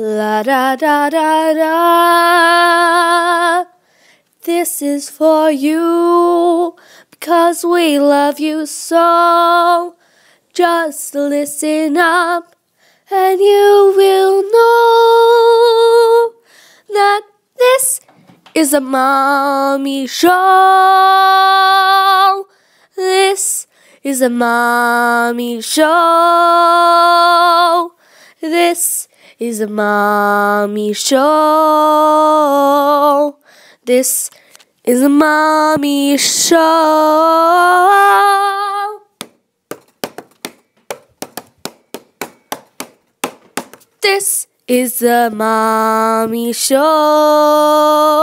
La da da da da. This is for you because we love you so. Just listen up and you will know that this is a mommy show. This is a mommy show. This is a mommy show. This is a mommy show. This is a mommy show.